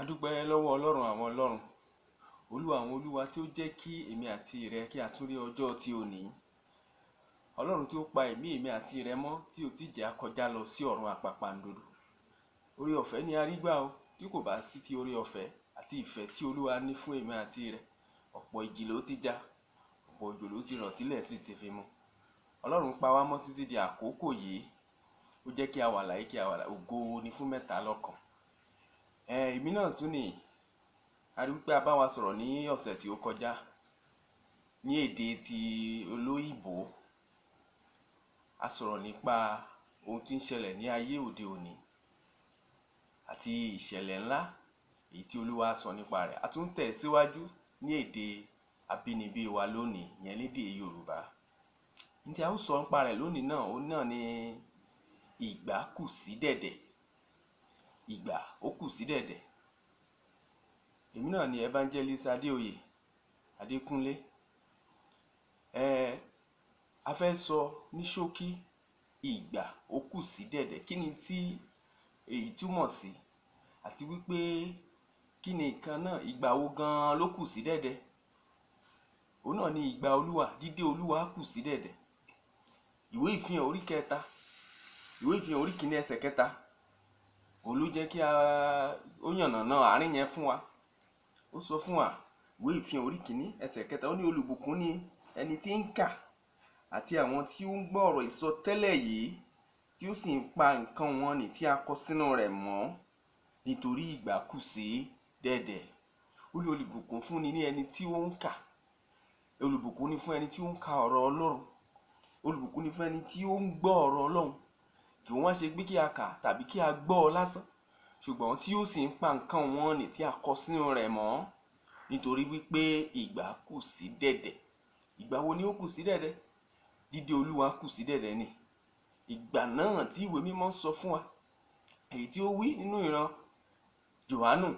a dúpẹ́ lọ́wọ́ ọlọ́run àwọn ọlọ́run. Olúwa àwọn olúwa tí ó jẹ́ kí èmi àti rẹ kí a tún rí ọjọ́ tí ò ní ọlọ́run tí ó pa ẹ̀mí èmi àti rẹ mọ́ tí ò tí jẹ́ a kọjá lọ sí ọ̀run àpàpàǹdodo. Orí ọ̀fẹ́ ni a rí gbà o tí kò bá sí ti orí ọ̀fẹ́ àti ìfẹ́ tí olúwa ní fún èmi àti rẹ ọ̀pọ̀ ìjì ló ti já ọ̀pọ̀ òjò ló ti rọ̀ tílẹ̀ sì ti fi mu. Ọlọ́run pa wá mọ́ títí di àkókò yìí. Ó jẹ́ kí a wà láyé kí a wà láyé ògo ni fún mẹ́ta lọ́kan èmi náà tún nìyí a rí wípé a bá wa sọ̀rọ̀ ní ọ̀sẹ̀ tí ó kọjá ní èdè ti olóyìnbó. A sọ̀rọ̀ nípa ohun tí ń ṣẹlẹ̀ ní ayé òde òní àti ìṣẹ̀lẹ̀ ńlá èyí tí olúwa sọ nípa rẹ̀. A tún tẹ̀ síwájú ní èdè abínibí wa lónìí ìyẹn lédè yorùbá. Ní tí a ó sọ nípa rẹ̀ lónìí náà òun náà ni ìgbà kù sí dẹ̀dẹ̀ ìgbà ó kù sí dẹ̀dẹ̀. Èmi náà ni evangelist adéoyè adékúnlé. Um a fẹ́ sọ ní ṣókí ìgbà ó kù sí dẹ̀dẹ̀. Kí ni tí èyí túmọ̀ sí? Àti wípé kí ni nǹkan náà ìgbà wo gan-an ló kù sí dẹ̀dẹ̀? Òun náà ni ìgbà olúwa dídé olúwa kù sí dẹ̀dẹ̀. Ìwé ìfihàn orí kẹta ìwé ìfihàn orí kìíní ẹsẹ̀ kẹta òun ló jẹ́ kí a ó yànnàná àárín yẹn fún wa. Ó sọ fún wa ìwé ìfihàn orí kìíní ẹsẹ̀ kẹta. Ó ní olùbùkún ni ẹni tí ń kà àti àwọn tí ó ń gbọ́ ọ̀rọ̀ ìsọtẹ́lẹ̀ yìí tí ó sì ń pa nǹkan wọn nì tí a kọ sínú rẹ̀ mọ́ nítorí ìgbà dẹ̀dẹ̀. Ó ní olùbùkún fún ni ní ẹni tí ó ń kà. Olùbùkún ni fún ẹni tí ó ń ka ọ̀rọ̀ ọlọ́run. Olùbùkún ni fún ẹni tí ó ń gbọ́ ọ̀rọ̀ ọlọ́run kì wọ́n ṣe pé kí a kà tàbí kí a gbọ́ ọ lásán. Ṣùgbọ́n tí ó sì ń pa nǹkan wọn nì tí a kọ sínú rẹ̀ mọ́. Nítorí wípé ìgbà kù sí dẹ̀dẹ̀. Ìgbà wo ni ó kù sí dẹ̀dẹ̀? Dídé olúwa kù sí dẹ̀dẹ̀ ni. Ìgbà náà tí ìwé mímọ́ sọ fún wa èyí tí ó wí nínú ìran jòhánù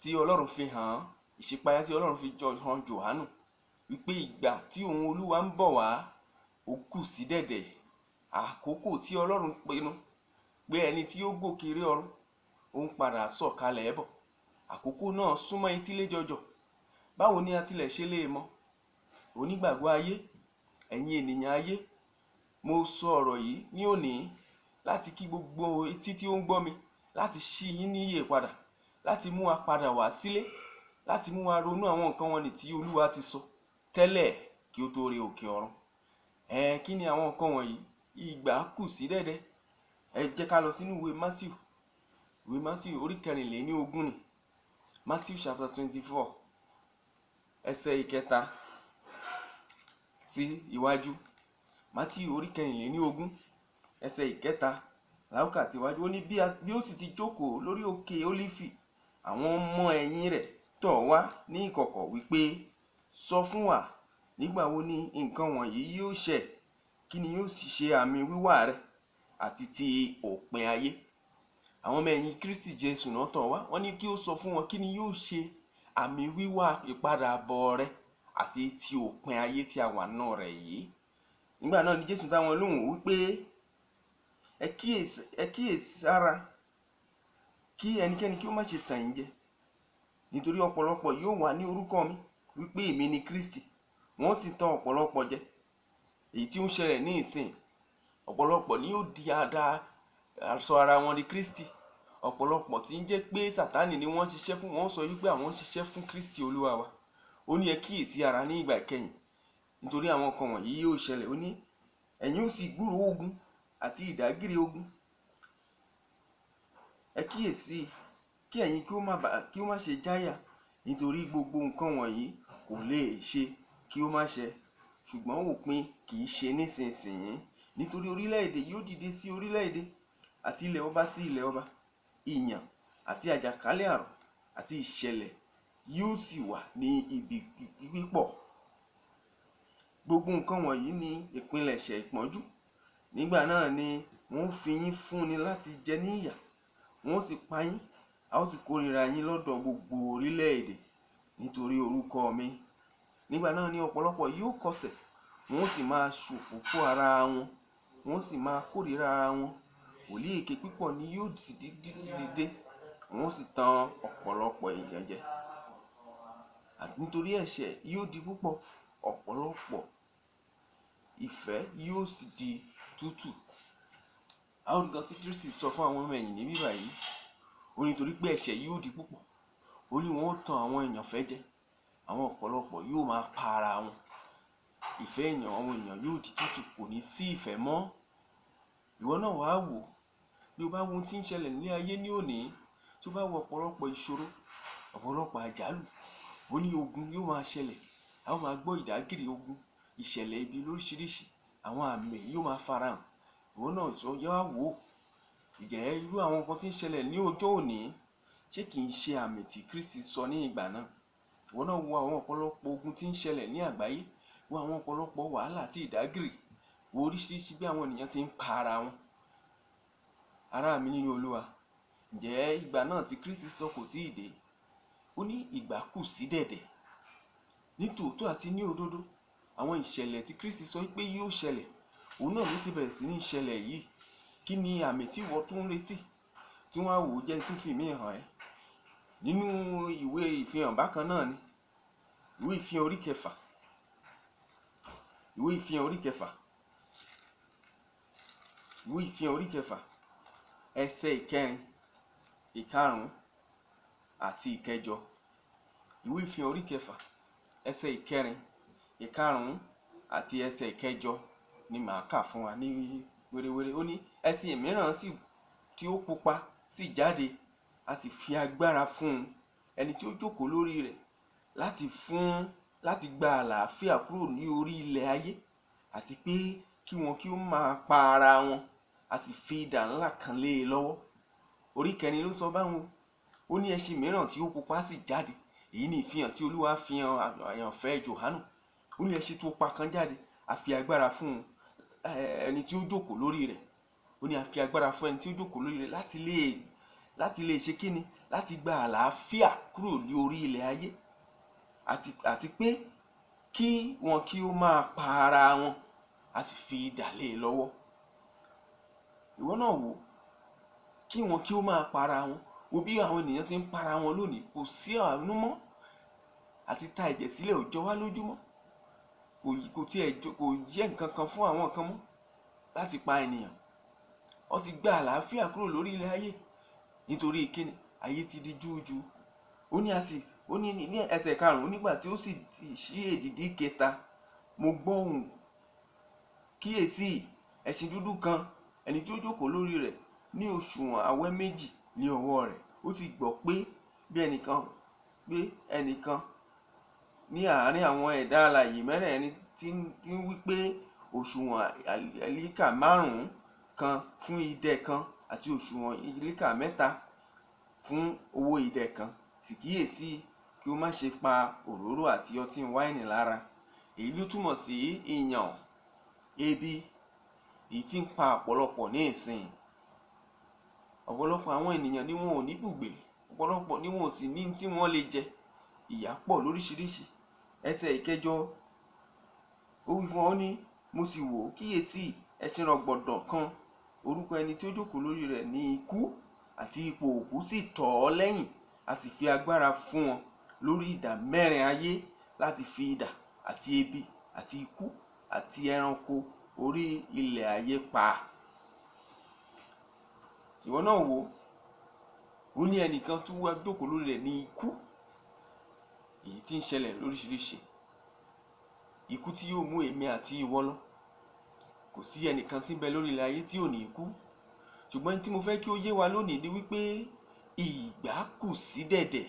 tí ọlọ́run fi hàn ìṣípayá tí ọlọ́run fi jọ hàn jòhánù wípé ìgbà tí òun olúwa ń bọ̀ wá ó kù sí dẹ̀dẹ̀ àkókò tí ọlọ́run pinnu pé ẹni tí ó gòkè rí ọ̀run ó ń padà sọ̀kalẹ̀ bọ̀ àkókò náà súnmọ́ etílé jọjọ. Báwo ni a tilẹ̀ ṣe lè mọ̀? Onígbàgbọ́ ayé ẹ̀yin ènìyàn ayé mo sọ ọ̀rọ̀ yìí ní òní láti kí gbogbo etí tí ó ń gbọ́ mi láti ṣí yín níyè padà láti mú wa padà wá sílé láti mú wa ronú àwọn nǹkan wọn nì tí olúwa ti sọ tẹ́lẹ̀ kí ó tó re òkè ọ̀run. Ẹ kí ni àwọn nǹkan wọ̀nyí ìgbà kù sí dẹ̀dẹ̀. Ẹ jẹ́ ká lọ sínú ìwé matthew. Ìwé matthew orí kẹrìnléní ogún ni. Matthew chapter twenty four ẹsẹ̀ ìkẹta sí iwájú. Matthew orí kẹrìnléní ogún ẹsẹ̀ ìkẹta làókà síwájú ó ní bí ó sì ti jókòó lórí òkè ólífì àwọn ọmọ ẹ̀yìn rẹ̀ tọ̀ wá ní ìkọ̀kọ̀ wípé sọ fún wa nígbà wo ni nǹkan wọ̀nyí yóò ṣẹ kí ni yóò sì ṣe àmì wíwá rẹ̀ àti ti òpin ayé. Àwọn ọmọ ẹ̀yìn kristi jésù náà tọ̀ wá wọ́n ní kí ó sọ fún wọn kí ni yóò ṣe àmì wíwá ìpadàbọ̀ rẹ̀ àti ti òpin ayé tí a wà náà rẹ̀ yìí. Nígbà náà ni jésù dá wọn wípé ẹ kíyèsára kí ẹnikẹ́ni kí ó má ṣe tàn yín jẹ. Nítorí ọ̀pọ̀lọpọ̀ yóò wá ní orúkọ mi wípé èmi ni kristi. Wọ́n sì tàn ọ̀pọ̀lọpọ̀ jẹ èyí tí ó ń ṣẹlẹ̀ ní ìsìn ọ̀pọ̀lọpọ̀ ni yóò di àdá sọ ara wọn di kristi. Ọ̀pọ̀lọpọ̀ tí ń jẹ́ pé sátánì ni wọ́n ṣiṣẹ́ fún wọ́n sọ wípé àwọn ṣiṣẹ́ fún kristi olúwa wa. Ó ní ẹ kíyèsí ara ní ìgbà ìkẹyìn nítorí àwọn nǹkan wọ̀nyí yóò ṣẹlẹ̀. Ó ní ẹ̀yin ó sì gbúròó ogun àti ìdágìrì ogun ẹ kíyèsí kí ẹ̀yin kí ó má bàa kí ó má ṣe jáyà nítorí gbogbo nǹkan wọ̀nyí kò lè ṣe kí ó má ṣẹ ṣùgbọ́n òpin kì í ṣe nísinsìnyí. Nítorí orílẹ̀-èdè yóò dìde sí orílẹ̀-èdè àti ilẹ̀ ọba sí ilẹ̀ ọba. Ìyàn àti àjàkálẹ̀ àrùn àti ìṣẹ̀lẹ̀ yóò sì wà ní ibi pípọ̀. Gbogbo nǹkan wọ̀nyí ni ìpilẹ̀ṣẹ̀ ìpọ́njú. Nígbà náà ni wọ́n fi yín fúnni láti jẹ ní ìyà. Wọ́n sì pa yín. A ó sì kórìíra yín lọ́dọ̀ gbogbo orílẹ̀-èdè. Nítorí orúkọ mi nígbà náà ni ọ̀pọ̀lọpọ̀ yóò kọsẹ̀ wọ́n sì máa ṣòfófó ara wọn wọ́n sì máa kórìíra ara wọn. Wòlíì èké pípọ̀ ni yóò sì dìde wọ́n sì tan ọ̀pọ̀lọpọ̀ èèyàn jẹ. Àti nítorí ẹ̀ṣẹ̀ yóò di púpọ̀ ọ̀pọ̀lọpọ̀ ìfẹ́ yóò sì di tútù. Àwọn nǹkan tí Kristi sọ fún àwọn ọmọ ẹ̀yìn ní bíbá yìí? Ó ní torí pé ẹ̀ṣẹ̀ yóò di púpọ̀ ó ní wọn ó tan àwọn èèyàn fẹ́ jẹ àwọn ọ̀pọ̀lọpọ̀ yóò máa pa ara wọn. Ìfẹ́ èèyàn àwọn èèyàn yóò di tútù kò ní sí ìfẹ́ mọ́. Ìwọ náà wàá wò bí o bá wo ohun tí ń ṣẹlẹ̀ ní ayé ní òní tí o bá wo ọ̀pọ̀lọpọ̀ ìṣòro ọ̀pọ̀lọpọ̀ àjálù ó ní ogun yóò máa ṣẹlẹ̀. A ó máa gbọ́ ìdágìrì ogun ìṣẹ̀lẹ̀ ibi lóríṣiríṣi àwọn àmì yóò máa farahàn. Ìwọ náà sọ yá wò ó. Ìjẹ́ irú àwọn nǹkan tí ń ṣẹlẹ̀ ní ọjọ́ òní ṣé kì í ṣe àmì tí Kristi sọ ní ìgbà náà ìwọ náà wo àwọn ọ̀pọ̀lọpọ̀ ogun tí ń ṣẹlẹ̀ ní àgbáyé wo àwọn ọ̀pọ̀lọpọ̀ wàhálà àti ìdágìrì wo oríṣiríṣi bí àwọn ènìyàn ti ń pa ara wọn. Ará mi nínú Olúwa ǹjẹ́ ìgbà náà tí Kristi sọ kò tíì dé? Ó ní ìgbà kù sí dẹ̀dẹ̀. Ní tòótọ́ àti ní òdodo àwọn ìṣẹ̀lẹ̀ tí Kristi sọ pé yóò ṣẹlẹ̀ òun náà ló ti bẹ̀rẹ̀ sí ní ṣẹlẹ̀ yìí. Kí ni àmì tí ìwọ tún ń retí tí wọ́n á wò ó jẹ́ tó fi mí hàn nínú ìwé ìfihàn bákan náà ni ìwé ìfihàn orí kẹfà ìwé ìfihàn orí kẹfà ìwé ìfihàn orí kẹfà ẹsẹ̀ ìkẹrin ìkarùn-ún àti ìkẹjọ. Ìwé ìfihàn orí kẹfà ẹsẹ̀ ìkẹrin ìkarùn-ún àti ẹsẹ̀ ìkẹjọ ni màá kà fún wa ní wérewére. Ó ní ẹṣin mìíràn sì tí ó pupa sì jáde a sì fi agbára fún un ẹni tí ó jókòó lórí rẹ̀ láti fún láti gba àlàáfíà kúrò ní orí ilẹ̀ ayé àti pé kí wọn kí ó máa pa ara wọn a sì fi idà ńlá kan lé e lọ́wọ́. Orí kẹrin ló sọ báwọn ó ní ẹṣin mìíràn tí ó pupa sì jáde èyí ni ìfihàn tí olúwa fi hàn àyànfẹ́ Jòhánù. Ó ní ẹṣin tó pa kan jáde a fi agbára fún ẹni tí ó jókòó lórí rẹ̀. Ó ní a fi agbára fún ẹni tí ó jókòó lórí rẹ̀ láti lè láti lè ṣe kíni láti gba àlàáfíà kúrò ní orí ilẹ̀ ayé. Àti àti pé kí wọn kí ó máa pa ara wọn a sì fi idà lé e lọ́wọ́. Ìwọ náà wò kí wọn kí ó máa pa ara wọn. Wo bí àwọn ènìyàn ti ń para wọn lónìí kò sí àánú mọ́. Àti ta ẹ̀jẹ̀ sílẹ̀ ò wá lójúmọ́. Kò kò tiẹ̀ kò yẹ nǹkan kan fún àwọn kan mọ́ láti pa ènìyàn. Wọ́n ti gba àlàáfíà kúrò lórí ilẹ̀ ayé nítorí kíni ayé ti di júújú. Ó ní a sì ó ní ní ẹsẹ̀ karùn-ún nígbà tí ó sì ṣí èdìdí kẹta mo gbọ́ ohùn kíyèsí ẹṣin dúdú kan ẹni tí ó jókòó lórí rẹ̀ ní òṣùwọ̀n awẹ́ méjì ní ọwọ́ rẹ̀. Ó sì gbọ́ pé bí ẹnìkan pé ẹnìkan ní àárín àwọn ẹ̀dá alààyè mẹ́rẹ̀ẹ̀rin tí ń wí pé òṣùwọ̀n àlíkà márùn-ún kan fún idẹ kan àti òṣùwọ̀n ìlíkà mẹ́ta fún owó idẹ kan sì kíyèsí kí o má ṣe pa òróró àti ọtí wáìnì lára. Èyí ló túmọ̀ sí ìyàn ebi èyí tí ń pa ọ̀pọ̀lọpọ̀ ní ìsìn. Ọ̀pọ̀lọpọ̀ àwọn ènìyàn ni wọn ò ní bùgbé ọ̀pọ̀lọpọ̀ ni wọn ò sì ní tí wọ́n lè jẹ. Ìyà pọ̀ lóríṣiríṣi. Ẹsẹ̀ ìkẹjọ ó wí fún ọ ní mo sì wò ó kíyèsí ẹṣin rọ̀gbọ̀dọ̀ kan orúkọ ẹni tí ó jókòó lórí rẹ̀ ní ikú àti ipò òkú sì tọ̀ ọ́ lẹ́yìn a sì fi agbára fún wọn lórí ìdá mẹ́rin ayé láti fi idà àti ebi àti ikú àti ẹranko orí ilẹ̀ ayé pa. Ìwọ náà wò ó ní ẹnìkan tó wá jókòó lórí rẹ̀ ní ikú èyí tí ń ṣẹlẹ̀ lóríṣiríṣi ikú tí yóò mú èmi àti ìwọ lọ kò sí ẹnìkan tí ń bẹ lórí ilẹ̀ ayé tí ò ní ikú ṣùgbọ́n tí mo fẹ́ kí ó yé wa lónìí ni wípé ìgbà kù sí dẹ̀dẹ̀.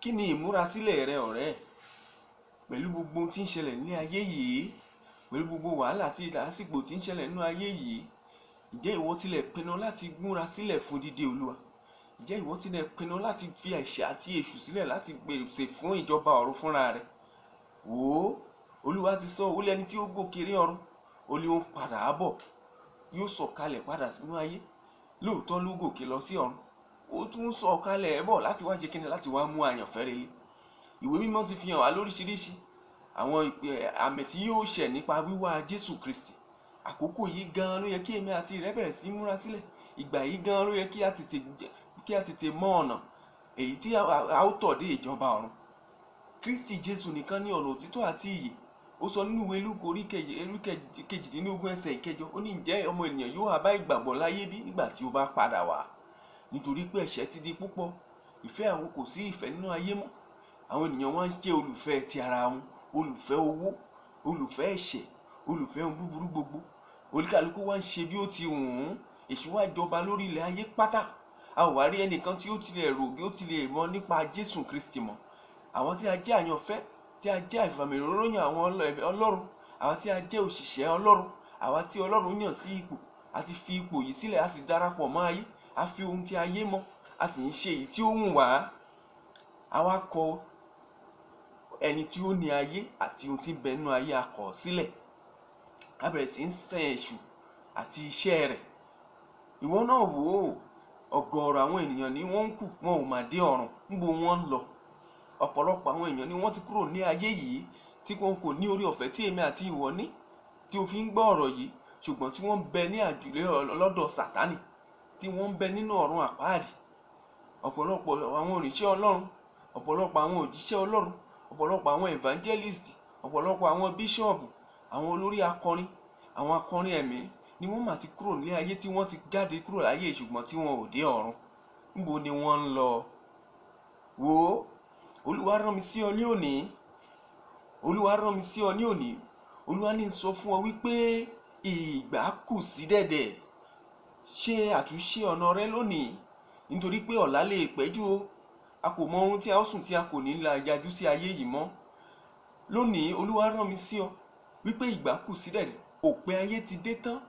Kí ni ìmúrasílẹ̀ rẹ ọ̀rẹ́? Pẹ̀lú gbogbo tí ń ṣẹlẹ̀ ní ayé yìí pẹ̀lú gbogbo wàhálà àti ìdásípò tí ń ṣẹlẹ̀ nínú ayé yìí ǹjẹ́ ìwọ tilẹ̀ pinnu láti múra sílẹ̀ fún dídé olúwa? Ǹjẹ́ ìwọ tilẹ̀ pinnu láti fi ẹ̀ṣẹ̀ àti èṣù sílẹ̀ láti gbèsè fún ìjọba ọ̀run fúnra rẹ̀? Wò ó olúwa ti sọ lẹ́ni tí ó gòkè rí ọ̀run ó ní ó ń padà bọ̀ yóò sọ̀kalẹ̀ padà sínú ayé. Lóòótọ́ ló gòkè lọ sí ọ̀run ó tún sọ̀kalẹ̀ ẹ̀ bọ̀ láti wá ṣe kíni láti wá mú àyànfẹ́ relé ìwé mímọ́ ti fi hàn wá lóríṣiríṣi. Àwọn àmì tí yóò ṣẹ̀ nípa wíwá jésù kristi. Àkókò yìí gan ló yẹ kí èmi àti rẹ bẹ̀rẹ̀ sí múra sílẹ̀. Ìgbà yìí gan ló yẹ a tètè kí a tètè mọ ọ̀nà èyí tí a ó tọ̀ dé ìjọba ọ̀run. Kristi jésù nìkan ní ọ̀nà òtítọ́ àti ìyè ó sọ nínú ìwé lúkọ orí kejì- orí kejì- kejìdínlógún ẹsẹ̀ ìkẹjọ ó ní ǹjẹ́ ọmọ ènìyàn yóò wá bá ìgbàgbọ́ láyé bí nígbà tí ó bá padà wá? Nítorí pé ẹ̀ṣẹ̀ ti di púpọ̀ ìfẹ́ àwọn kò sí ìfẹ́ nínú ayé mọ́. Àwọn ènìyàn wá ń jẹ́ olùfẹ́ ti ara wọn olùfẹ́ owó olùfẹ́ ẹ̀ṣẹ̀ olùfẹ́ ohun búburú gbogbo. Oníkàlùkù wá ń ṣe bí ó ti wù ú èṣù wá jọba lórí ilẹ̀ ayé pátá. A ò wá ẹnìkan tí ó tilẹ̀ rò bí ó tilẹ̀ mọ̀ nípa jésù kristi mọ́. Àwọn tí a jẹ́ àyànfẹ́ tí a jẹ́ àìfàmìròyìn àwọn ọlọ- ọlọ́run àwọn tí a jẹ́ òṣìṣẹ́ ọlọ́run àwa tí ọlọ́run yàn sí ipò a ti fi ipò yìí sílẹ̀ a sì darapọ̀ mọ́ ayé a fi ohun tí ayé mọ̀ a sì ń ṣe èyí tí ó wù wá. A wá kọ ẹni tí ó ní ayé àti ohun tí ń bẹ nínú ayé a sílẹ̀. A bẹ̀rẹ̀ sí ń sìn èṣù àti iṣẹ́ rẹ̀. Ìwọ náà wò ó ọ̀gọ̀ọ̀rọ̀ àwọn ènìyàn ni wọ́n ń kù wọn ò mà dé ọ̀run níbo wọ́n ń lọ ọ̀pọ̀lọpọ̀ àwọn èèyàn ni wọ́n ti kúrò ní ayé yìí tí wọn kò ní orí ọ̀fẹ́ tí èmi àti ìwọ ní tí o fi ń gbọ́ ọ̀rọ̀ yìí ṣùgbọ́n tí wọ́n ń bẹ ní àjùlé ọlọ́dọ̀ sátánì tí wọ́n ń bẹ nínú ọ̀run àpáàdì. Ọ̀pọ̀lọpọ̀ àwọn òrìṣẹ́ ọlọ́run ọ̀pọ̀lọpọ̀ àwọn òjíṣẹ́ ọlọ́run ọ̀pọ̀lọpọ̀ àwọn evangelist ọ̀pọ̀lọpọ̀ àwọn bíṣọ̀bù àwọn olórí akọrin àwọn akọrin ẹ̀mí ni wọ́n mà ti kúrò ní ayé tí wọ́n ti jáde kúrò láyé ṣùgbọ́n tí wọn ò dé ọ̀run. Níbo ni wọ́n ń lọ? Wò olúwa rán mi sí ọ ní òní. Olúwa rán mi sí ọ ní òní. Olúwa ní sọ fún ọ wípé ìgbà kù sí dẹ̀dẹ̀. Ṣe àtúnṣe ọ̀nà rẹ lónìí. Nítorí pé ọ̀la lè pẹ́jù o. A kò mọ ohun tí a ó sùn tí a kò ní la yájú sí ayé yìí mọ́. Lónìí olúwa rán mi sí ọ wípé ìgbà kù sí dẹ̀dẹ̀. Òpin ayé ti dé tán.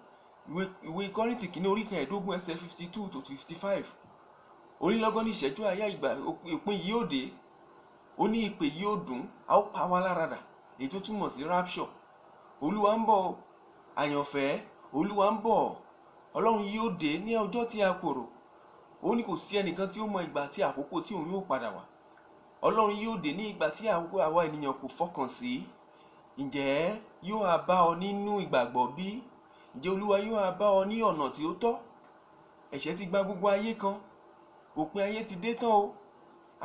Ìwé kọ́rìntì kìíní orí kẹẹ̀ẹ́dógún ẹsẹ̀ fifty two to fifty five. Onílọ́gán ní ìṣẹ́jú àyà ìgbà òpin yìí ó dé ó ní ìpè yìí ó dùn á ó pa wá láradà èyí tó túmọ̀ sí rapture. Olúwa ń bọ̀ àyànfẹ́ olúwa ń bọ̀. Ọlọ́run yìí ó dé ní ọjọ́ tí a kò rò ó ní kò sí ẹnìkan tí ó mọ ìgbà tí àkókò tí òun yóò padà wá. Ọlọ́run ó dé ní ìgbà tí àwa ènìyàn kò fọkàn sí. Ǹjẹ́ yóò á bá ọ nínú ìgbàgbọ́ bí? Ǹjẹ́ olúwa yóò á bá ọ ní ọ̀nà tí ó tọ́? Ẹ̀ṣẹ̀ ti gba gbogbo ayé kan. Òpin ayé ti dé tán o.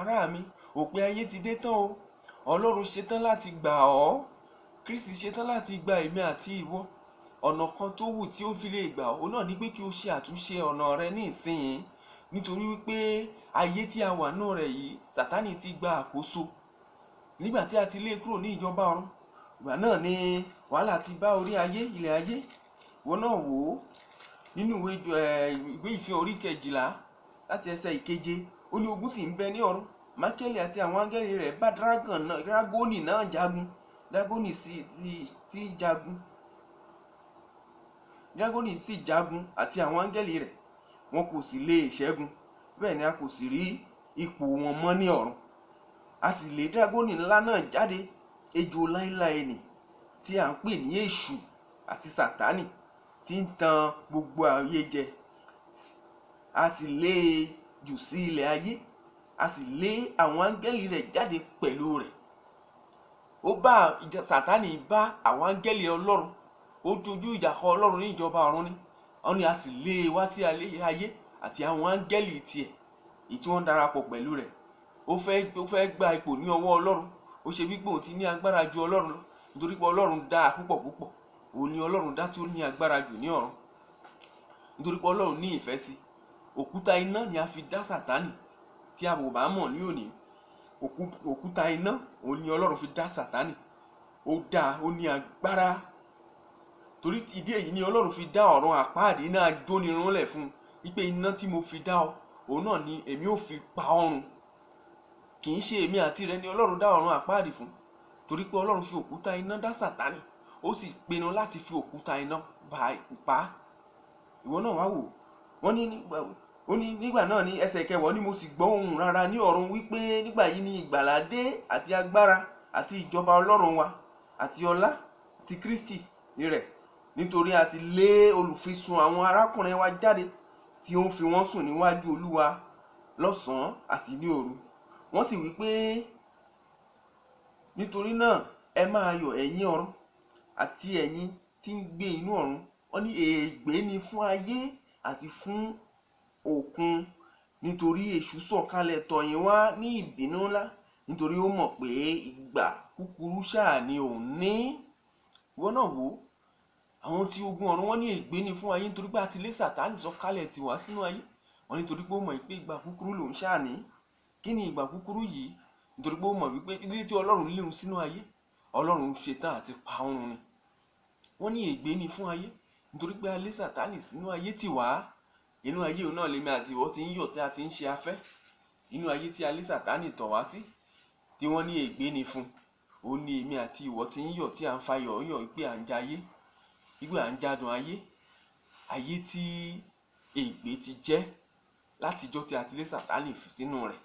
Ará mi òpin ayé ti dé tán o. Ọlọ́run ṣetán láti gbà ọ́. Kristi ṣetán láti gba èmi àti ìwọ. Ọ̀nà kan tó wù tí ó fi lè gbà ọ́ náà ni pé kí o ṣe àtúnṣe ọ̀nà rẹ ní ìsinyìí nítorí wípé ayé tí a wà náà rẹ̀ yìí sátánì ti gba àkóso. Nígbà tí a ti lé e kúrò ní ìjọba ọ̀run ìgbà náà ni wàhálà ti bá orí ayé ilẹ̀ ayé. Ìwọ náà wò ó nínú ìwé ìfẹ́ orí kejìlá láti ẹsẹ̀ ìkeje. Ó ní ogun sì ń bẹ ní ọ̀run mákẹ́lì àti àwọn áńgẹ́lì rẹ̀ bá dragon náà jagun. Dragoni sì ti jagun. Dragoni sì jagun àti àwọn áńgẹ́lì rẹ̀. Wọn kò sì lè ṣẹ́gun. Bẹ́ẹ̀ ni a kò sì rí ipò wọn mọ́ ní ọ̀run. A sì lé dragoni ńlá náà jáde. Ejò láéláé nì tí à ń pè ní èṣù àti sátánì tí ń tan gbogbo ayé jẹ. A sì lé jù sí ilẹ̀ ayé a sì lé àwọn áńgẹ́lì rẹ̀ jáde pẹ̀lú rẹ̀. Ó bá ìjà sátánì bá àwọn áńgẹ́lì ọlọ́run. Ó dojú ìjà kọ ọlọ́run ní ìjọba ọ̀run ni. Wọ́n ní a sì lé e wá sí ayé àti àwọn áńgẹ́lì tiẹ̀ èyí tí wọ́n darapọ̀ pẹ̀lú rẹ̀. Ó fẹ́ ó fẹ́ gba ipò ní ọwọ́ ọlọ́run. Ó ṣe wípé òun ti ní agbára ju ọlọ́run lọ nítorí pé ọlọ́run dá púpọ̀ púpọ̀. Òun ni ọlọ́run dá tí ó ní agbára jù ní ọ̀run. Nítorí pé ọlọ́run ní ìfẹ́ sí òkúta iná ni a fi dá sátánì tí a kò bá mọ̀ ní òní òkú- òkúta iná òun ni ọlọ́run fi dá sátánì ó dá ó ní agbára. Torí ìdí èyí ni ọlọ́run fi dá ọ̀run àpáàdé náà jónirúnlẹ̀ fún wípé iná tí mo fi dá ọ òun náà ni èmi ò fi pa ọrùn kì í ṣe èmi àti rẹ ni ọlọ́run dá ọ̀run àpáàdé fún torí pé ọlọ́run fi òkúta iná dá sátánì ó sì pinnu láti fi òkúta iná pa á. Ìwọ náà wá wò wọ́n ní ó ní nígbà náà ní ẹsẹ̀ kẹwàá ni mo sì gbọ́ ohùn rara ní ọ̀run wípé nígbà yìí ni ìgbàlà dé àti agbára àti ìjọba ọlọ́run wa àti ọlá àti kristi rẹ̀. Nítorí a ti lé olùfisùn àwọn arákùnrin wa jáde tí ó ń fi wọ́n sùn níwájú olúwa lọ́sàn-án àti ní òru. Wọ́n sì wí pé nítorí náà ẹ máa yọ̀ ẹ̀yin ọ̀run àti ẹ̀yin tí ń gbé inú ọ̀run. Wọ́n ní ègbé ni fún ayé àti fún òkun nítorí èṣù sọ̀kalẹ̀ tọ̀yìn wá ní ìbínú ńlá nítorí ó mọ̀ pé ìgbà kúkúrú ṣáà ni òun ní. Ìwọ náà wò ó àwọn tí ogun ọ̀run wọn ní ègbé ni fún ayé nítorí pé àti lé sàtánì sọ̀kalẹ̀ tì wá sínú ayé. Wọn nítorí pé ó mọ̀ pé ìgbà kúkúrú lòun ṣáà ní. Kí ni ìgbà kúkúrú yìí? Nítorí pé ó mọ̀ wípé ilé tí ọlọ́run léun sínú ayé ọlọ́run ṣetán àti pa òun ni. Wọ́n ní ègbé ni fún ayé nítorí pé alé sàtánì sínú ayé tì wá inú ayé òun náà lèmi àti ìwọ ti ń yọ̀ tí a ti ń ṣe afẹ́. Inú ayé tí alé sàtánì tọ̀ wá sí tí wọ́n ní ègbé ni fún òun ni èmi àti ìwọ ti ń yọ̀ tí à ń fa yọ̀ọ́yọ̀ pé à ń jayé wípé à ń jádùn ayé. Ayé tí ègbé ti jẹ́ látijọ́ tí a ti lé sàtánì sínú rẹ̀.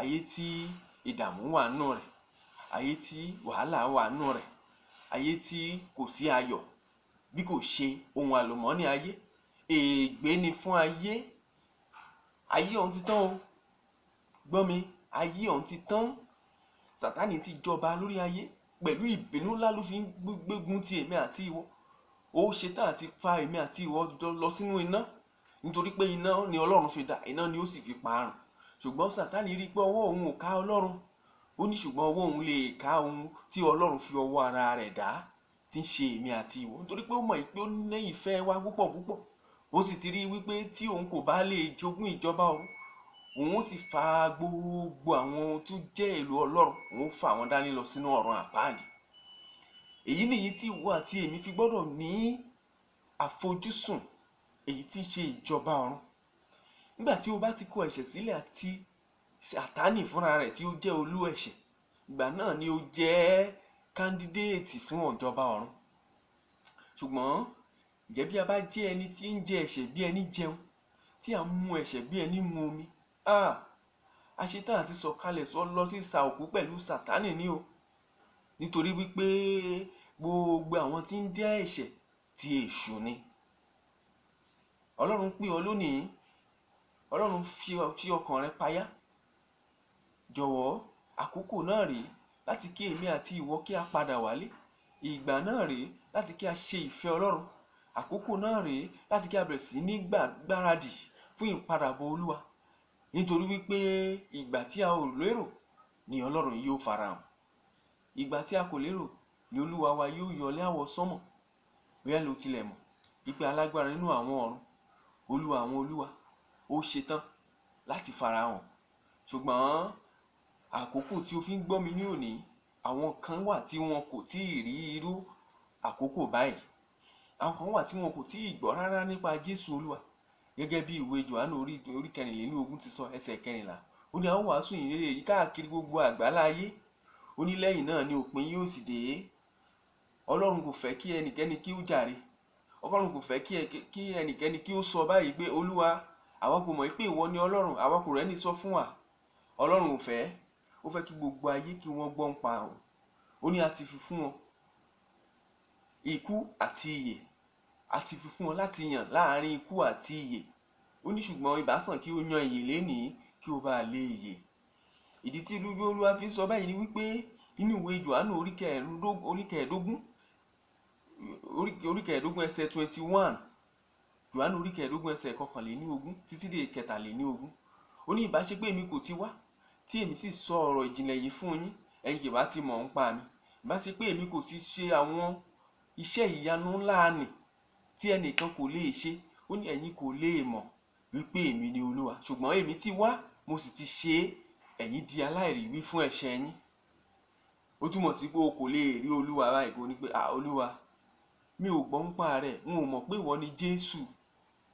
Ayé tí ìdààmú wà nù rẹ̀. Ayé tí wàhálà wà nù rẹ̀. Ayé tí kò sí ayọ̀ bí kò ṣe ohun àlùmọ́ọ́nì ayé ègbé ni fún ayé. Ayé ọ̀hún ti tán o. Gbọ́ mi ayé ọ̀hún ti tán. Sàtánì ti jọba lórí ayé. Pẹ̀lú ìbínú ńlá ló fi ń gbógun ti èmi àti ìwọ. Ó ṣetán àti fa èmi àti ìwọ lọ sínú iná. Nítorí pé iná ni ọlọ́run fi dá iná ni ó sì fi parun ṣùgbọ́n sàtánì rí i pé ọwọ́ òun ò ká ọlọ́run. Ó ní ṣùgbọ́n ọwọ́ òun lè ká ohun tí ọlọ́run fi ọwọ́ ara rẹ̀ dá tí ń ṣe èmi àti ìwọ. Nítorí pé ó mọ̀ pé ó ní ìfẹ́ wa púpọ̀ púpọ̀ ó sì ti rí i wípé tí òun kò bá lè jogún ìjọba òun òun ó sì fa gbogbo àwọn tó jẹ́ èlò ọlọ́run òun fà wọ́n dání lọ sínú ọ̀run àpáàdì. Èyí nìyí tí ìwọ àti èmi fi gbọ́dọ̀ ní àfojúsùn èyí tí ń ṣe ìjọba ọ̀run. Nígbà tí o bá ti kọ ẹ̀ṣẹ̀ sílẹ̀ àti sàtánì fúnra rẹ̀ tí ó jẹ́ olú ẹ̀ṣẹ̀ ìgbà náà ni ó jẹ́ kándídéètì fún ìjọba ọ̀run. Ṣùgbọ́n ǹjẹ́ bí a bá jẹ́ ẹni tí ń jẹ ẹ̀ṣẹ̀ bí ẹni jẹun tí à ń mu ẹ̀ṣẹ̀ bí ẹni mu omi ah a ṣetán àti sọ̀kalẹ̀ sọ lọ sí ìsà òkú pẹ̀lú sàtánì ní o. Nítorí wípé gbogbo àwọn tí ń jẹ́ ẹ̀ṣẹ̀ ti èṣù ni. Ọlọ́run pè ọ́ lónìí. Ọlọ́run fi ọkàn rẹ payá. Jọ̀wọ́ àkókò náà rèé láti kí èmi àti ìwọ kí a padà wálé. Ìgbà náà rèé láti kí a ṣe ìfẹ́ ọlọ́run àkókò náà rèé láti kí a bẹ̀rẹ̀ sí ní gbáradì fún ìpadàbọ̀ olúwa. Nítorí wípé ìgbà tí a ò lérò ni ọlọ́run yóò farahàn. Ìgbà tí a kò lérò ni olúwa wa yóò yọlé àwọ̀ sánmọ̀. Bóyá ló tilẹ̀ mọ̀ wípé alágbára nínú àwọn ọ̀run olúwa àwọn olúwa ó ṣetán láti farahàn. Ṣùgbọ́n àkókò tí o fi ń gbọ́ mi ní òní àwọn kan wà tí wọn kò tí ì rí irú àkókò báyìí àwọn kan wà tí wọn kò tí ì gbọ́ rárá nípa jésù olúwa. Gẹ́gẹ́ bí ìwé johannu orí orí kẹrìnlélógún ti sọ ẹsẹ̀ kẹrìnlá. Ó ní àwọn wàásù ìrere yìí káàkiri gbogbo àgbálá ayé. Ó ní lẹ́yìn náà ni òpin yóò sì dé. Ọlọ́run kò fẹ́ kí ẹnikẹ́ni kí ó jàre. Ọlọ́run kò fẹ́ kí ẹnikẹ́ni kí ó sọ báyìí pé olúwa àwa kò mọ̀ pé ìwọ ni ọlọ́run àwa kò rẹ́ni sọ fún wa. Ọlọ́run ò fẹ́. Ó fẹ́ kí gbogbo ayé kí wọ́n gbọ́ pa òun ó ní a ti fi fún wọn ikú àti ìyè a ti fi fún wọn láti yàn láàárín ikú àti ìyè ó ní ṣùgbọ́n ìbá sàn kí o yan ìyè lénìí kí o bá lè yè. Ìdí tí olúwa fi sọ báyìí ni wípé inú ìwé johannu orí kẹẹ̀ẹ́dógún ẹsẹ̀ twenty one johannu orí kẹẹ̀ẹ́dógún ẹsẹ̀ kọkànléní ogún títí dé kẹtàléní ogún ó ní ìbá ṣe pé èmi kò ti wá tí èmi sì sọ ọ̀rọ̀ ìjìnlẹ̀ yìí fún yín ẹ̀yin kì bá ti mọ̀ ń pa mi. Ìbá ṣe kò ti ṣe àwọn iṣẹ́ ìyanu ńlá nì tí ẹnìkan kò lè ṣe. Ó ní ẹ̀yin kò lè mọ̀ wípé èmi ni olúwa. Ṣùgbọ́n èmi ti wá mo sì ti ṣe é. Ẹ̀yin di aláìríwí fún ẹ̀ṣẹ̀ yín. Ó túmọ̀ sí pé o kò lè rí olúwa báyìí kó ní pé à olúwa mi ò gbọ́ ń pa rẹ̀. N ò mọ̀ pé ìwọ ni jésù.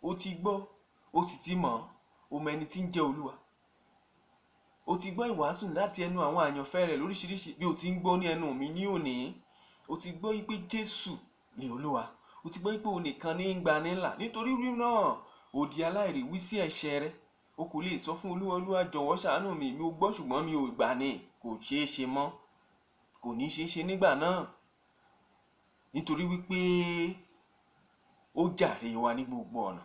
Ó ti gbọ́ ó sì ti mọ̀. Ó mọ ẹni tí ń jẹ́ olúwa. O ti gbọ́ ìwàásù láti ẹnu àwọn àyànfẹ́ rẹ̀ lóríṣiríṣi. Bí o ti ń gbọ́ ní ẹnu mi ní òní o ti gbọ́ pé jésù ni olúwa. O ti gbọ́ pé o nìkan ní gbani ńlá. Nítorí rí náà di aláìríwí sí ẹ̀ṣẹ̀ rẹ. O kò lè sọ fún olúwa olúwa jọ̀wọ́ ṣàánú mi. Mi ò gbọ́ ṣùgbọ́n mi ò gbà ní kò ṣeé ṣe mọ́. Kò ní ṣeé ṣe nígbà náà. Nítorí wípé ó jàre wa ní gbogbo ọ̀nà.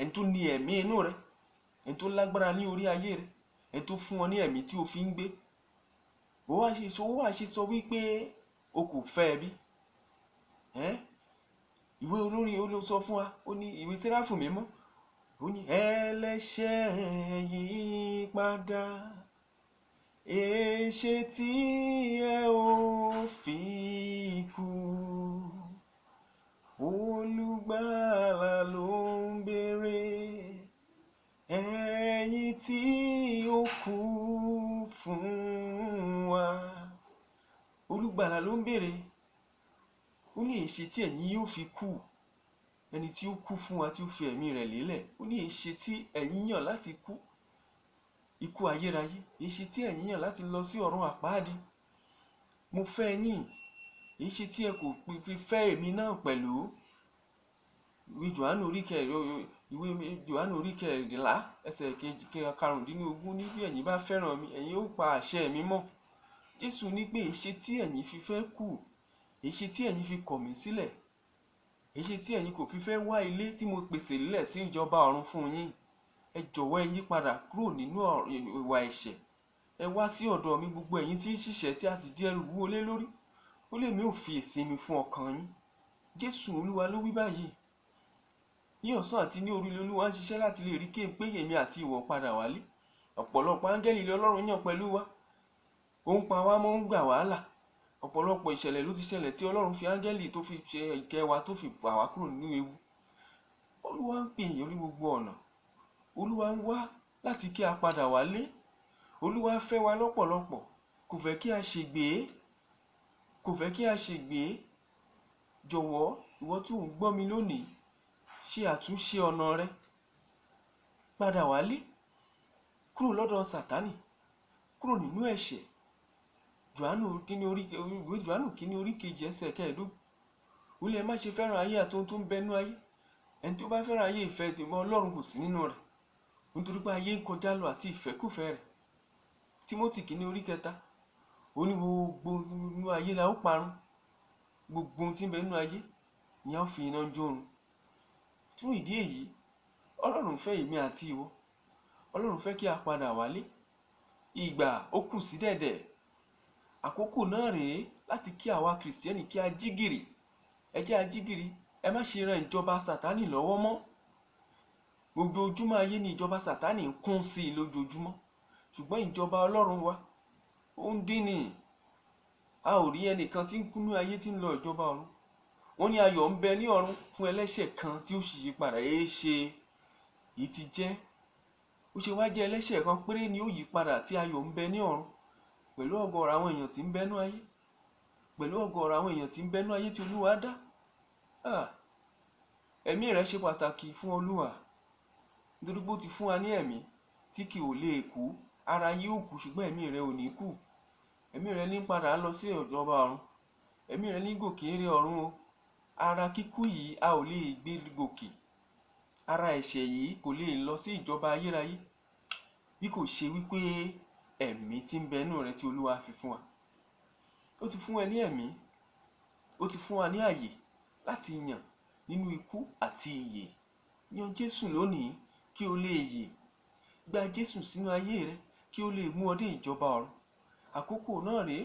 Ẹni tó ní ẹ̀mí inú rẹ ẹni tó lágbára ní orí ayé rẹ ẹni tó fún ọ ní ẹ̀mí tí o fi ń gbé. Ó wá sọ wípé o kò fẹ́ ẹ bí ìwé olórin ó ló sọ fún wa ó ní ìwé sẹ́ráfù mímọ́ ó ní ẹlẹ́ṣẹ̀ yí padà èṣe tí ẹ ò fi kú olùgbàlà ló ń béèrè ẹ̀yin tí ó kú fún olùgbàlà ló ń béèrè. Ó ní èṣe tí ẹ̀yin yóò fi kú. Ẹni tí ó kú fún wa tí ó fi ẹ̀mí rẹ̀ lélẹ̀ ó ní èṣe tí ẹ̀yin yàn láti kú. Ikú ayérayé èṣe tí ẹ̀yin yàn láti lọ sí ọ̀run àpáàdì. Mo fẹ́ yín. Èṣe tí ẹ kò fi fẹ́ èmi náà pẹ̀lú. Ìwé johannu orí kẹrin ìwé johannu orí kẹrìndínlá ẹsẹ̀ karùndínlógún ní bí ẹ̀yin bá fẹ́ràn mi ẹ̀yin ó pa àṣẹ mi mọ́ jésù ní pé èṣe tí ẹ̀yin fi fẹ́ kú èṣe tí ẹ̀yin fi kọ̀ mí sílẹ̀ èṣe tí ẹ̀yin kò fi fẹ́ wá ilé tí mo pèsè lílẹ̀ sí ìjọba ọ̀run fún yín. Ẹ jọ̀wọ́ ẹ yí padà kúrò nínú ìwà ẹ̀ṣẹ̀. Ẹ wá sí ọ̀dọ̀ mi gbogbo ẹ̀yin tí ń ṣiṣẹ́ tí a sì di ẹrù wúwo lé lórí. Ó lè mí ò fi ìsinmi fún ọkàn yín. Jésù olúwa ló wí báyìí. Ní ọ̀sán àti ní òru olúwa ń ṣiṣẹ́ láti lè rí kéèpé èmi àti ìwọ padà wálé. Ọ̀pọ̀lọpọ̀ áńgẹ́lì ilé ọlọ́run yàn pẹ̀lú wa ó ń pa wá mọ́ ń gbà wá là. Ọ̀pọ̀lọpọ̀ ìṣẹ̀lẹ̀ ló ti ṣẹlẹ̀ tí ọlọ́run fi áńgẹ́lì tó fi ṣe ìkẹ́ wa tó fi fà wá kúrò nínú ewu. Olúwa ń pè yín ní gbogbo ọ̀nà. Olúwa ń wá láti kí a padà wálé. Olúwa fẹ́ wa lọ́pọ̀lọpọ̀. Kò fẹ́ kí a ṣègbé kò fẹ́ kí a ṣègbé jọ̀wọ́ ìwọ tí ò ń gbọ́ mi lónìí ṣe àtúnṣe ọ̀nà rẹ. Padà wálé. Kúrò lọ́dọ̀ sátánì kúrò nínú ẹ̀ṣẹ̀ johannu kíní orí ìwé johannu kíní orí kejì ẹsẹ̀ kẹẹ̀ẹ́dógún ó lè má ṣe fẹ́ràn ayé àtòhun tó ń bẹnú ayé. Ẹni tó bá fẹ́ràn ayé ìfẹ́ tèmọ́ ọlọ́run kò sí nínú rẹ̀. Nítorí pé ayé ń kọjá lọ àti ìfẹ́kùfẹ́ rẹ̀. Timothy kíní orí kẹta? Ó gbogbo inú ayé la ó parun. Gbogbo ohun tí ń bẹ ayé ni a ó fi iná jórun fún ìdí èyí ọlọ́run fẹ́ èmi àti ìwọ. Ọlọ́run fẹ́ kí a padà wálé. Ìgbà ó kù sí dẹ̀dẹ̀ àkókò náà rèé láti kí àwa kìrìsìtẹ́nì kí a jí gìrì. Ẹ jẹ́ a jí gìrì ẹ má ṣe ran ìjọba sátánì lọ́wọ́ mọ́. Ojoojúmọ́ ayé ni ìjọba sátánì ń kún sí i lójoojúmọ́. Ṣùgbọ́n ìjọba ọlọ́run wa ó ń dín ní a ò rí ẹnìkan tí ń kúnú ayé tí ń lọ ìjọba ọ̀run. Wọ́n ní ayọ̀ ń bẹ ní ọ̀run fún ẹlẹ́ṣẹ̀ kan tí ó sì yí padà. Èé ṣe èyí ti jẹ́. Ó ṣe wá jẹ́ ẹlẹ́ṣẹ̀ kan péré ni ó yí padà tí ayọ̀ ń bẹ ní ọ̀run pẹ̀lú ọ̀gọ̀ọ̀rọ̀ àwọn èèyàn tí ń bẹ́nú ayé pẹ̀lú ọ̀gọ̀ọ̀rọ̀ àwọn èèyàn tí ń bẹ́nú ayé tí olúwa dá. Ẹ̀mí rẹ̀ ṣe pàtàkì fún olúwa nítorí pé ó ti fún wa ní ẹ̀mí tí kì ò lè kú. Ara yóò kú ṣùgbọ́n ẹ̀mí rẹ̀ ò ní kú. Ẹ̀mí rẹ̀ ní padà lọ sí ìjọba ọ̀run. Ẹ̀mí rẹ̀ ní gòkè eré ọ̀run o. Ara kíkú yìí a ò lè gbé gòkè. Ara ẹ̀ṣẹ̀ yìí kò lè lọ sí ìjọba ayérayé. Bí kò ṣe wípé ẹ̀mí tí ń bẹnú rẹ tí olúwa fi fún wa. Ó ti fún ẹ ní ẹ̀mí ó ti fún wa ní àyè láti yàn nínú ikú àti ìyè. Yan jésù lónìí kí o lè yè. Gba jésù sínú ayé rẹ kí o lè mú ọ ìjọba ọ̀run. Àkókò náà rèé.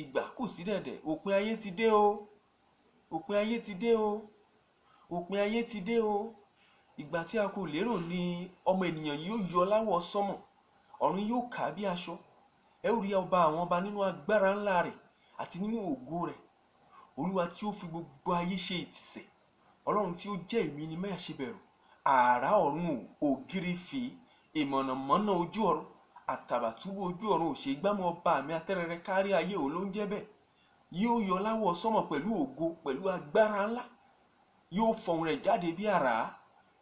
Ìgbà kù sí dẹ̀dẹ̀. Òpin ayé ti dé o. Òpin ayé ti dé o. Òpin ayé ti dé o. Ìgbà tí a kò lérò ni ọmọ ènìyàn yóò yọ láwọ̀ sánmọ̀ ọ̀run yóò kà á bí aṣọ. Ẹ ó rí ọba àwọn ọba nínú agbára ńlá rẹ̀ àti nínú ògo rẹ̀. Olúwa tí ó fi gbogbo ayé ṣe ìtìsẹ̀ ọlọ́run tí ó jẹ́ èmi ni má ṣe bẹ̀rù. Ààrá ọ̀run ògiri fì ìmọ̀nàmọ́ná ojú ọ̀run àtàbàtúbú ojú ọ̀run ò ṣe gbámú ọba mi atẹ́rẹrẹ kárí ayé òun ló ń jẹ́ bẹ́ẹ̀. Yóò yọ láwọ̀ sánmọ̀ pẹ̀lú ògo pẹ̀lú agbára ńlá. Yóò fọhùn rẹ̀ jáde bí àrá.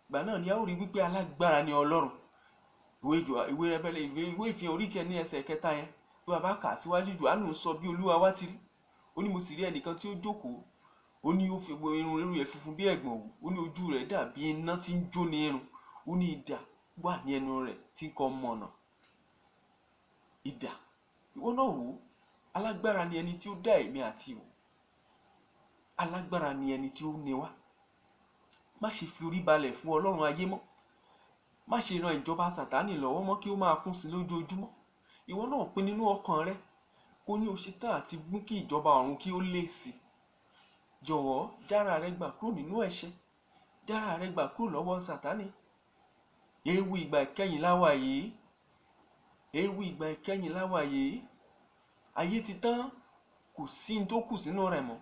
Ìgbà náà ni a ó rí wípé alágbára ni ọlọ́run ìwé ìjọ ìwé rẹpẹlẹ ìwé ìwé ìfihàn orí kẹ ní ẹsẹ̀ kẹta yẹn. Bí wàá bá kà síwájú Jòhánù sọ bí olúwa wá ti rí. Ó ní mo sì rí ẹnìkan tí ó jókòó. Ó ní ó fi gbogbo irun rírun rẹ̀ funfun bí ẹ̀gbọ̀n òwú ó ní ojú rẹ̀ dàbí iná tí ń jó ní irun. Ó ní idà wà ní ẹnu rẹ̀ tí ń kọ mọ̀nà. Idà. Ìwọ náà wò ó. Alágbára ni ẹni tí ó dá èmi àti ìwọ. Alágbára ni ẹni tí ó ní wá. Má ṣe fi orí balẹ̀ fún ọlọ́run ayé mọ́ má ṣe ran ìjọba sàtánì lọ́wọ́ mọ́ kí ó máa kún sí lójoojúmọ́. Ìwọ náà pin nínú ọkàn rẹ. Kó ní o ṣetán àti mú kí ìjọba ọ̀run kí ó lé sí i. Jọ̀wọ́ jára rẹ gbà kúrò nínú ẹ̀ṣẹ̀. Jára rẹ gbà kúrò lọ́wọ́ sàtánì. Ewu ìgbà ìkẹyìn láwà yìí. Ewu ìgbà ìkẹyìn láwà yìí. Ayé ti tán. Kò sí ní tó kù sínú rẹ̀ mọ́.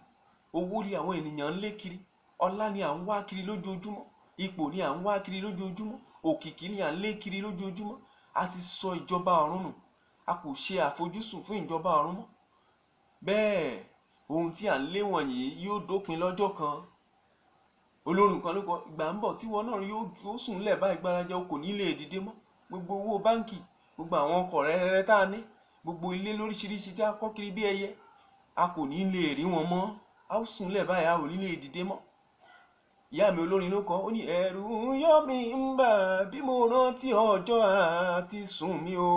Owó ni àwọn ènìyàn ń lé kiri. Ọlá ni à ń wá kiri lójoojúmọ́. Ipò ni à ń wá kiri lójoojúmọ́ òkìkí ni à ń lé kiri lójoojúmọ́. A ti sọ ìjọba ọ̀run nù. A kò ṣe àfojúsùn fún ìjọba ọ̀run mọ́. Bẹ́ẹ̀ ohun tí à ń lé wọ̀nyí yóò dópin lọ́jọ́ kan. Olórin kan ló kọ ìgbà ń bọ̀ tí wọn náà yóò sùn lẹ̀ báyìí gbárajẹ o kò ní lè dìde mọ́. Gbogbo owó báǹkì gbogbo àwọn ọkọ̀ rẹ́rẹ́rẹ́ tá a ní gbogbo ilé lóríṣiríṣi tí a kọ́ kiri bí ẹyẹ a kò ní lè rí wọn mọ́. A ó sùn lẹ̀ báyìí a ò ní lè dìde mọ́ ìyá mi olórin ló kọ ó ní ẹ̀rù yọ mí ń bà bí mo rántí ọjọ́ àti sùn mi o.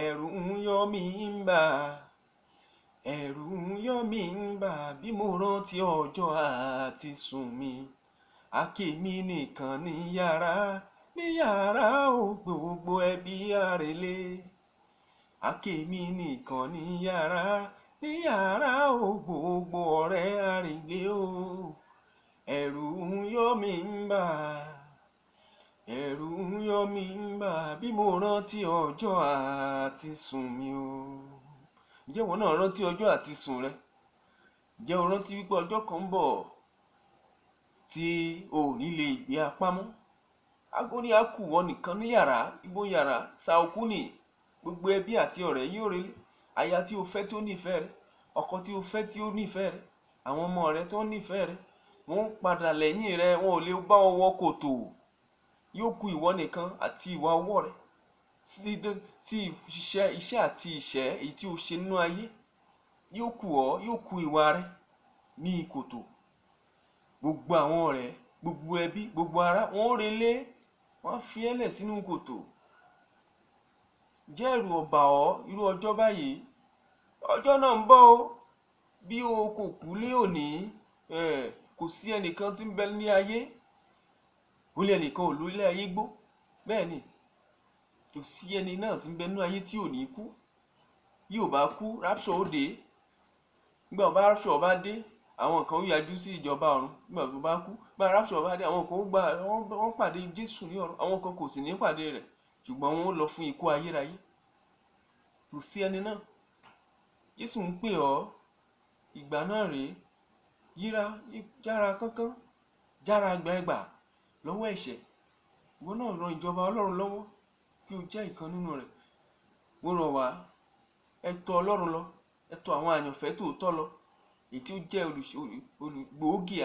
Ẹ̀rù yọ mí ń bà ẹ̀rù yọ mí ń bà bí mo rántí ọjọ́ àti sùn mi. Akémi nìkan ní yàrá ní yàrá ò gbogbo ẹbí àrèlé. Akémi nìkan ní yàrá ní yàrá ò gbogbo ọ̀rẹ́ àrèlé o ẹ̀rù ń yọ mí ń bà ẹ̀rù ń yọ mí ń bà. Bí mo rántí ọjọ́ àti sùn mi o. Ǹjẹ́ ìwọ náà rántí ọjọ́ àti sùn rẹ? Ǹjẹ́ o rántí wípé ọjọ́ kan ń bọ̀ tí o ò ní lè gbé apá mọ́? Aago ní nìkan ní yàrá ibo yàrá okú nì gbogbo ẹbí àti ọ̀rẹ́ yóò relé. Aya tí o fẹ́ tí ó nífẹ̀ẹ́ rẹ ọkọ tí o fẹ́ tí ó nífẹ̀ẹ́ rẹ àwọn ọmọ rẹ wọ́n nífẹ̀ẹ́ rẹ wọ́n ń padà lẹ́yìn rẹ wọn ò lè bá ọ wọ kòtò. Yóò kù ìwọ nìkan àti ìwà ọwọ́ rẹ sí iṣẹ́ iṣẹ́ àti ìṣẹ́ èyí tí o ṣe nínú ayé. Yóò kù ọ́ yóò kù ìwà rẹ ní ìkòtò gbogbo àwọn ọ̀rẹ́ gbogbo ẹbí gbogbo ará wọn ó relé wọn á fi ẹ́ lẹ̀ sínú kòtò. Jẹ́ ẹ̀rù ọ̀bà ọ́ irú ọjọ́ báyìí. Ọjọ́ náà ń bọ̀ o. Bí o kò kú lé òní kò sí ẹnìkan tí ń bẹ ní ayé ó lé ẹnìkan ò lórí ayé gbó. Bẹ́ẹ̀ ni kò sí ẹni náà tí ń bẹ nínú ayé tí ò ní kú. Yóò bá kú rapture ó dé. Nígbà bá rapture bá dé àwọn kan ó yájú sí ìjọba ọ̀run. Nígbà tó bá kú bá rapture bá dé àwọn kan ó gba wọ́n pàdé Jésù ní ọ̀run. Àwọn kan kò sì ní pàdé rẹ̀ ṣùgbọ́n wọ́n lọ fún ikú ayérayé. Kò sí ẹni náà. Jésù ń pè ọ́. Ìgbà náà rèé yíra yára kánkán jára gbẹgbà lọ́wọ́ ẹ̀ṣẹ̀. Ìwọ náà ran ìjọba Ọlọ́run lọ́wọ́ kí o jẹ́ ìkan nínú rẹ̀. Mo rọ̀ wá ẹ tọ̀ Ọlọ́run lọ ẹ tọ̀ àwọn àyànfẹ́ tòótọ́ lọ èyí tí ó jẹ́ olùgbòógì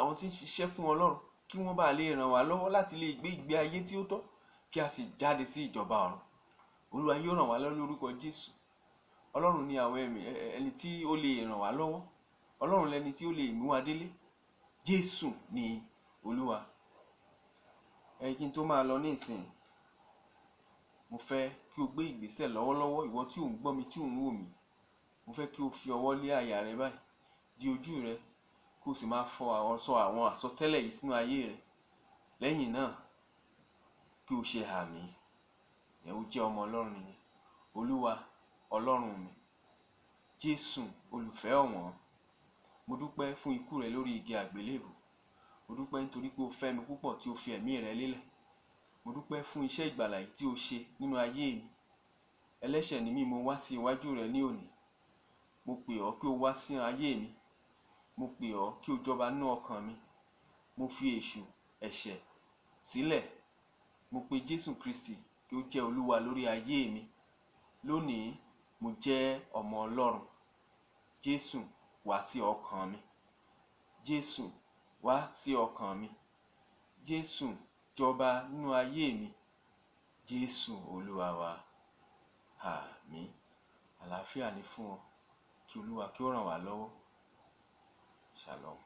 àwọn tí ń ṣiṣẹ́ fún Ọlọ́run kí wọ́n bá lè ràn wá lọ́wọ́ láti lè gbé ìgbé ayé tí ó tọ́ kí a sì jáde sí ìjọba ọ̀run. Olúwa yóò ràn wá lọ́wọ́ lórúkọ Jésù. Ọlọ́run ni àwọn ẹni tí ó lè ràn wá lọ́wọ́ Ọlọ́run lẹni tí ó lè mú wa délé. Jésù ni Olúwa. Ẹ kí n tó máa lọ ní ìsìn mo fẹ́ kí o gbé ìgbésẹ̀ lọ́wọ́lọ́wọ́ ìwọ tí ò ń gbọ́ mi tí ò ń wò mí. Mo fẹ́ kí o fi ọwọ́ lé àyà rẹ báyìí di ojú rẹ kó o sì máa fọ àwọn sọ àwọn àsọtẹ́lẹ̀ yìí sínú ayé rẹ. Lẹ́yìn náà kí o ṣe àmì. Ẹ o jẹ́ ọmọ Ọlọ́run nìyẹn Olúwa Ọlọ́run mi. Jésù olùfẹ́ ọ̀wọ́n mo dúpẹ́ fún ikú rẹ lórí igi àgbélébù mo dúpẹ́ nítorí pé o fẹ́ mi púpọ̀ tí o fi ẹ̀mí rẹ lélẹ̀. Mo dúpẹ́ fún iṣẹ́ ìgbàlà yìí tí o ṣe nínú ayé mi. Ẹlẹ́ṣẹ̀ ni mí mo wá sí iwájú rẹ ní òní. Mo pè ọ́ kí o wá sí ayé mi. Mo pè ọ́ kí o jọba nínú ọkàn mi. Mo fi èṣù ẹ̀ṣẹ̀ sílẹ̀. Mo pe Jésù Kristi kí ó jẹ́ Olúwa lórí ayé mi. Lónìí mo jẹ́ ọmọ Ọlọ́run. Jésù wá sí ọkàn mi. Jésù wá sí ọkàn mi. Jésù jọba nínú ayé mi. Jésù Olúwa wa. Àmín. Àlàáfíà ni fún ọ. Kí Olúwa kí ó ràn wá lọ́wọ́. Shalom.